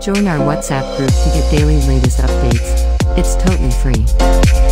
Join our WhatsApp group to get daily latest updates. It's totally free.